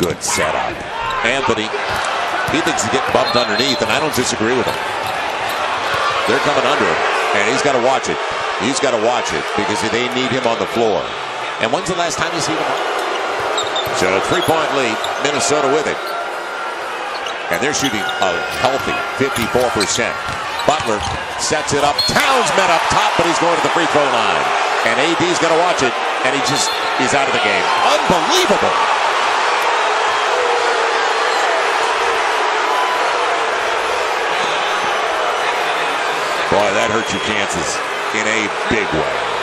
Good setup. Anthony, he thinks he's getting bumped underneath, and I don't disagree with him. They're coming under him, and he's got to watch it. He's got to watch it because they need him on the floor. And when's the last time you see him? So a three-point lead, Minnesota with it. And they're shooting a healthy 54%. Butler sets it up. Towns met up top, but he's going to the free throw line. And AD's going to watch it, and he just is out of the game. Unbelievable. Boy, that hurts your chances in a big way.